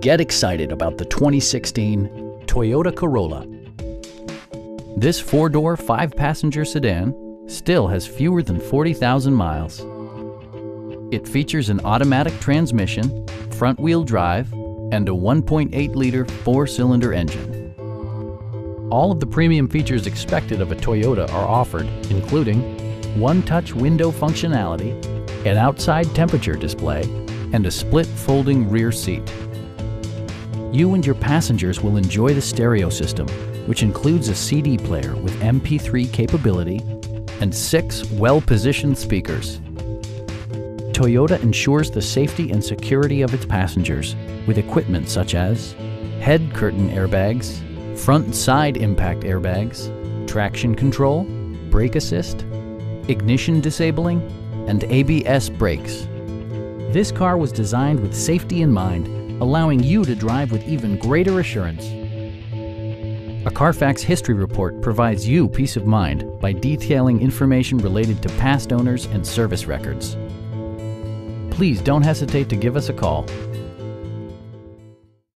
Get excited about the 2016 Toyota Corolla. This four-door, five-passenger sedan still has fewer than 40,000 miles. It features an automatic transmission, front-wheel drive, and a 1.8-liter four-cylinder engine. All of the premium features expected of a Toyota are offered, including one-touch window functionality, an outside temperature display, and a split folding rear seat. You and your passengers will enjoy the stereo system, which includes a CD player with MP3 capability and six well-positioned speakers. Toyota ensures the safety and security of its passengers with equipment such as head curtain airbags, front side impact airbags, traction control, brake assist, ignition disabling, and ABS brakes. This car was designed with safety in mind, allowing you to drive with even greater assurance. A Carfax history report provides you peace of mind by detailing information related to past owners and service records. Please don't hesitate to give us a call